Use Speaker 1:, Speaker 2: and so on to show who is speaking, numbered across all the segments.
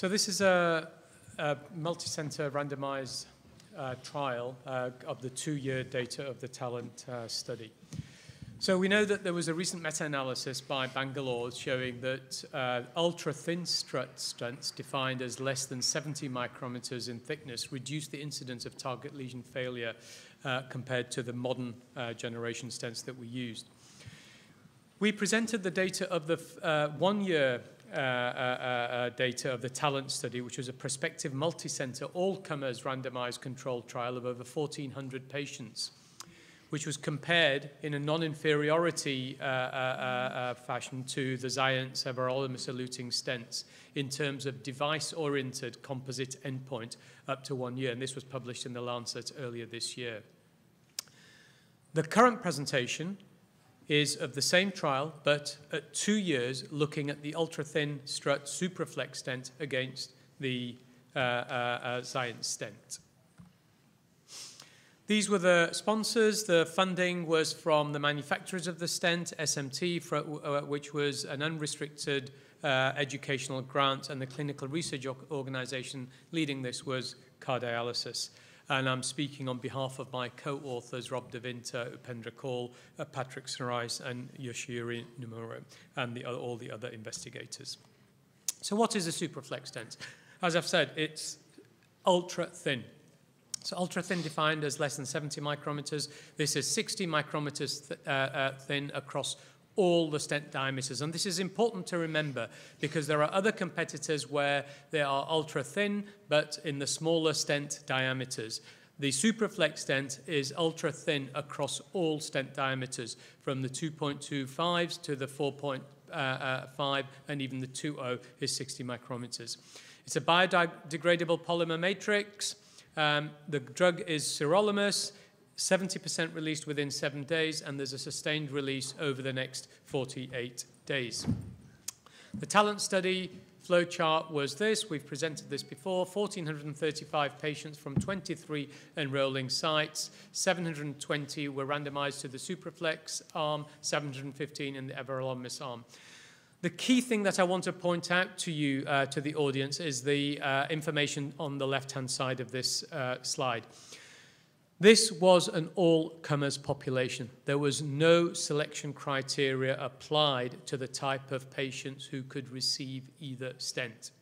Speaker 1: So this is a, a multi-center randomized uh, trial uh, of the two-year data of the talent uh, study. So we know that there was a recent meta-analysis by Bangalore showing that uh, ultra-thin strut stents defined as less than 70 micrometers in thickness reduce the incidence of target lesion failure uh, compared to the modern uh, generation stents that we used. We presented the data of the one-year uh, uh, uh, data of the talent study, which was a prospective multi-center, all-comers randomized controlled trial of over 1,400 patients which was compared in a non-inferiority uh, uh, uh, fashion to the Xience everolimus eluting stents in terms of device-oriented composite endpoint up to one year. And this was published in the Lancet earlier this year. The current presentation is of the same trial, but at two years, looking at the ultra-thin strut supraflex stent against the uh, uh, uh, Xience stent. These were the sponsors. The funding was from the manufacturers of the stent, SMT, for, uh, which was an unrestricted uh, educational grant, and the clinical research organization leading this was Cardialysis. and I'm speaking on behalf of my co-authors Rob De Upendra Kaul, uh, Patrick Sunrise and Yoshiri Nomura and the, all the other investigators. So what is a superflex tent? As I've said, it's ultra thin. So ultra thin defined as less than 70 micrometers. This is 60 micrometers th uh, uh, thin across all the stent diameters. And this is important to remember because there are other competitors where they are ultra thin, but in the smaller stent diameters. The Supraflex stent is ultra thin across all stent diameters, from the 2.25s to the 4.5, uh, and even the 2.0 is 60 micrometers. It's a biodegradable polymer matrix. Um, the drug is sirolimus. 70% released within seven days, and there's a sustained release over the next 48 days. The talent study flowchart was this. We've presented this before. 1,435 patients from 23 enrolling sites. 720 were randomized to the Supraflex arm, 715 in the Everolimus arm. The key thing that I want to point out to you, uh, to the audience, is the uh, information on the left-hand side of this uh, slide. This was an all-comers population. There was no selection criteria applied to the type of patients who could receive either stent.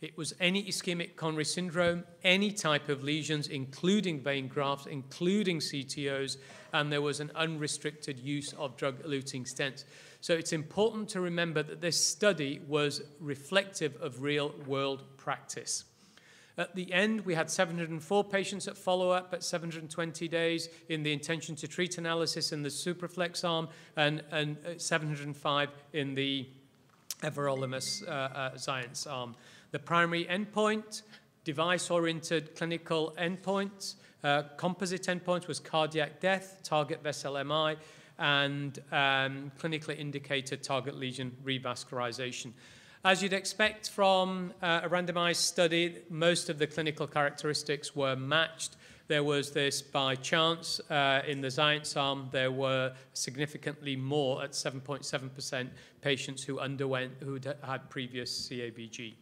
Speaker 1: It was any ischemic coronary syndrome, any type of lesions, including vein grafts, including CTOs, and there was an unrestricted use of drug-eluting stents. So it's important to remember that this study was reflective of real-world practice. At the end, we had 704 patients at follow-up at 720 days in the intention to treat analysis in the Supraflex arm and, and uh, 705 in the everolimus uh, uh, Xience arm. The primary endpoint, device-oriented clinical endpoints, uh, composite endpoint was cardiac death, target vessel MI, and um, clinically indicated target lesion revascularization. As you'd expect from uh, a randomized study, most of the clinical characteristics were matched. There was this by chance uh, in the Xience arm, there were significantly more at 7.7% patients who underwent, who had previous CABG.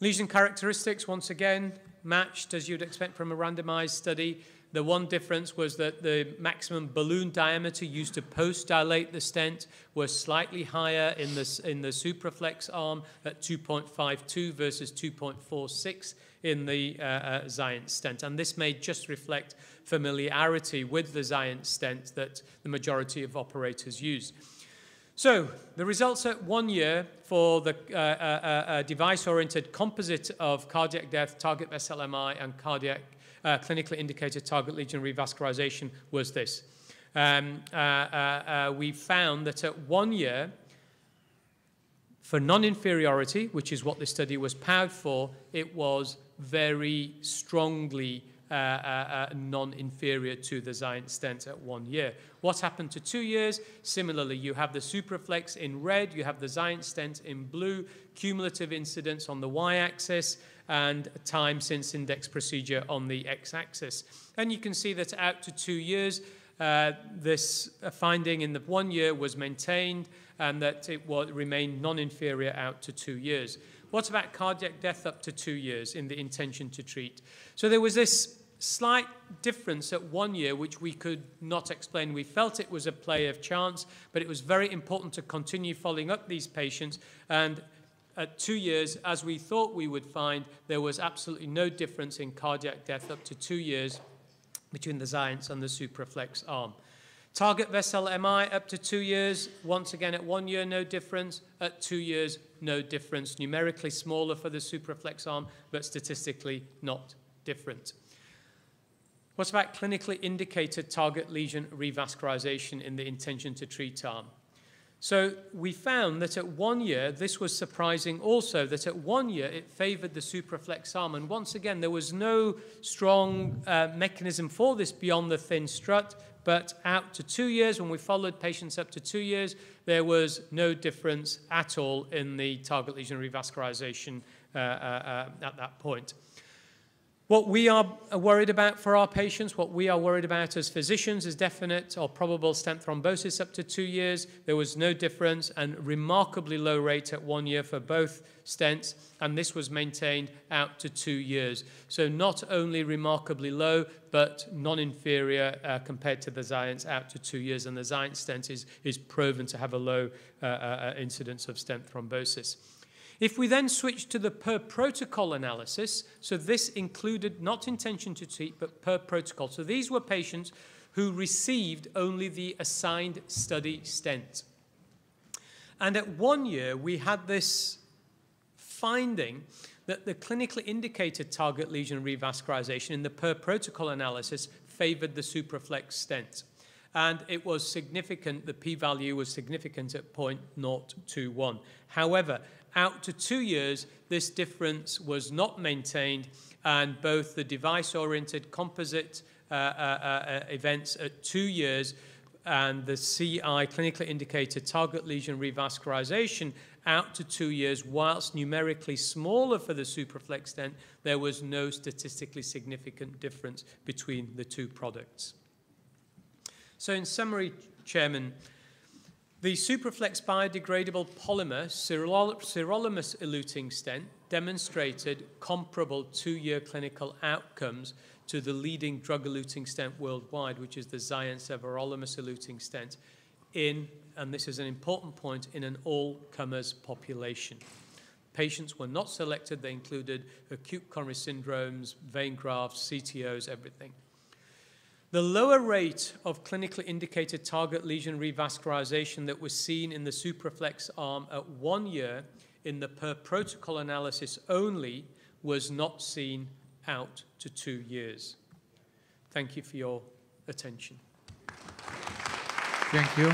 Speaker 1: Lesion characteristics, once again, matched as you'd expect from a randomized study. The one difference was that the maximum balloon diameter used to post-dilate the stent was slightly higher in the, in the supraflex arm at 2.52 versus 2.46 in the uh, uh, Xience stent. And this may just reflect familiarity with the Xience stent that the majority of operators use. So the results at one year for the uh, uh, uh, device-oriented composite of cardiac death, target vessel MI, and cardiac uh, clinically indicated target lesion revascularization was this. Um, uh, uh, uh, we found that at one year, for non-inferiority, which is what this study was powered for, it was very strongly uh, uh, uh, non-inferior to the Xience stent at one year. What happened to two years? Similarly, you have the Supraflex in red, you have the Xience stent in blue, cumulative incidence on the y-axis, and time since index procedure on the x-axis. And you can see that out to two years, uh, this uh, finding in the one year was maintained and that it will remain non-inferior out to two years. What about cardiac death up to two years in the intention to treat? So there was this slight difference at one year, which we could not explain. We felt it was a play of chance, but it was very important to continue following up these patients. And at two years, as we thought we would find, there was absolutely no difference in cardiac death up to two years between the Xience and the Supraflex arm. Target vessel MI up to two years. Once again, at one year, no difference. At two years, no difference. Numerically smaller for the Supraflex arm, but statistically not different. What about clinically indicated target lesion revascularization in the intention to treat arm? So we found that at one year, this was surprising also, that at one year it favored the supraflex arm. And once again, there was no strong uh, mechanism for this beyond the thin strut, but out to two years, when we followed patients up to two years, there was no difference at all in the target lesion revascularization uh, uh, uh at that point. What we are worried about for our patients, what we are worried about as physicians is definite or probable stent thrombosis up to two years. There was no difference and remarkably low rate at one year for both stents, and this was maintained out to two years. So not only remarkably low, but non-inferior uh, compared to the Xience out to two years, and the Xience stent is, is proven to have a low uh, uh, incidence of stent thrombosis. If we then switch to the per protocol analysis, so this included not intention to treat, but per protocol. So these were patients who received only the assigned study stent. And at one year, we had this finding that the clinically indicated target lesion revascularization in the per protocol analysis favored the supraflex stent. And it was significant, the p value was significant at 0.021. However, out to two years, this difference was not maintained, and both the device-oriented composite uh, uh, uh, events at two years and the CI, clinically indicated target lesion revascularization, out to two years, whilst numerically smaller for the supraflex stent, there was no statistically significant difference between the two products. So in summary, Chairman, the Supraflex biodegradable polymer sirolimus eluting stent demonstrated comparable two-year clinical outcomes to the leading drug-eluting stent worldwide, which is the Xience everolimus eluting stent, in, and this is an important point, in an all-comers population. Patients were not selected. They included acute coronary syndromes, vein grafts, CTOs, everything. The lower rate of clinically indicated target lesion revascularization that was seen in the supraflex arm at one year in the per protocol analysis only was not seen out to two years. Thank you for your attention.
Speaker 2: Thank you.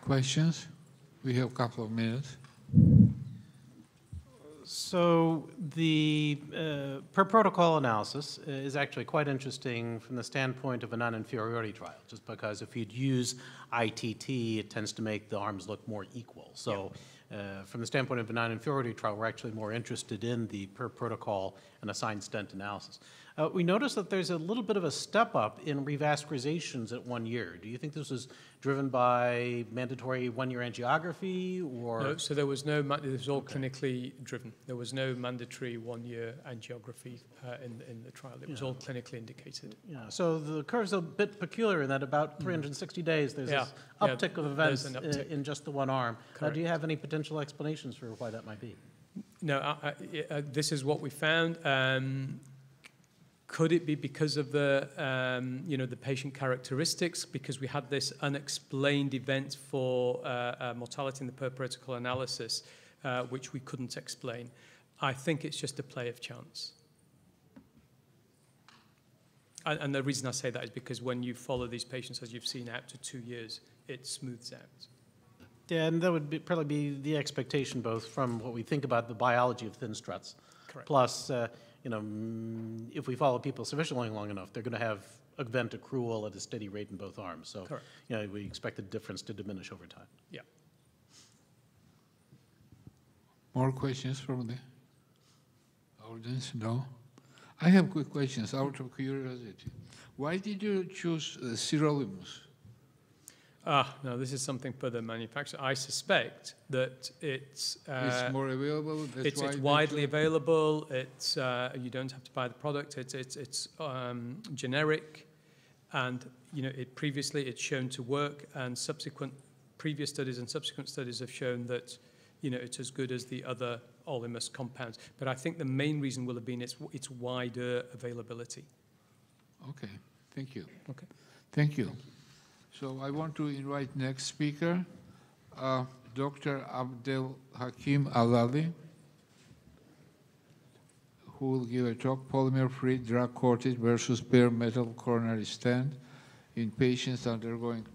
Speaker 2: Questions? We have a couple of minutes.
Speaker 3: So the uh, per protocol analysis is actually quite interesting from the standpoint of a non-inferiority trial, just because if you'd use ITT, it tends to make the arms look more equal. So uh, from the standpoint of a non-inferiority trial, we're actually more interested in the per protocol and assigned stent analysis. Uh, we noticed that there's a little bit of a step up in revascularizations at one year. Do you think this is driven by mandatory one-year angiography or?
Speaker 1: No, so there was no, it was all okay. clinically driven. There was no mandatory one-year angiography uh, in, in the trial. It was all clinically indicated.
Speaker 3: Yeah, so the curve's a bit peculiar in that about mm. 360 days, there's yeah. this uptick yeah, of events uptick. in, just the one arm. Uh, do you have any potential explanations for why that might be?
Speaker 1: No, uh, this is what we found. Um, could it be because of the, um, you know, the patient characteristics? Because we had this unexplained event for uh, uh, mortality in the per protocol analysis, uh, which we couldn't explain. I think it's just a play of chance. And, and the reason I say that is because when you follow these patients, as you've seen out to two years, it smooths out.
Speaker 3: Yeah, and that would be, probably be the expectation both from what we think about the biology of thin struts,
Speaker 1: Correct.
Speaker 3: plus uh, you know, mm, if we follow people sufficiently long enough, they're going to have event accrual at a steady rate in both arms. So,
Speaker 1: Correct.
Speaker 3: you know, we expect the difference to diminish over time.
Speaker 1: Yeah.
Speaker 2: More questions from the audience? No? I have quick questions out of curiosity. Why did you choose uh, sirolimus?
Speaker 1: Ah, no, this is something for the manufacturer. I suspect that it's, uh,
Speaker 2: It's more available, that's
Speaker 1: it's,
Speaker 2: why.
Speaker 1: it's widely available. It's, uh, you don't have to buy the product. It's, it's, it's um, generic. And, you know, it previously it's shown to work and subsequent, previous studies and subsequent studies have shown that, you know, it's as good as the other Olimus compounds. But I think the main reason will have been its, its wider availability.
Speaker 2: Okay, thank you.
Speaker 1: Okay.
Speaker 2: Thank you. So I want to invite next speaker, uh, Dr. Abdel Hakim Alali, who will give a talk, polymer-free drug-coated versus bare metal coronary stent in patients undergoing